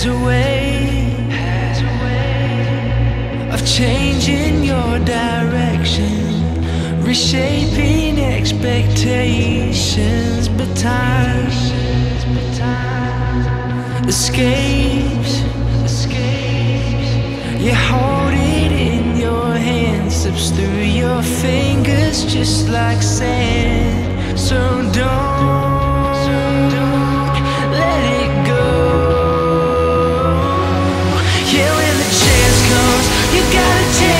has a way, of changing your direction, reshaping expectations. But time escapes. You hold it in your hand, slips through your fingers just like sand. got a chance.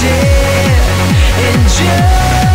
wasted in just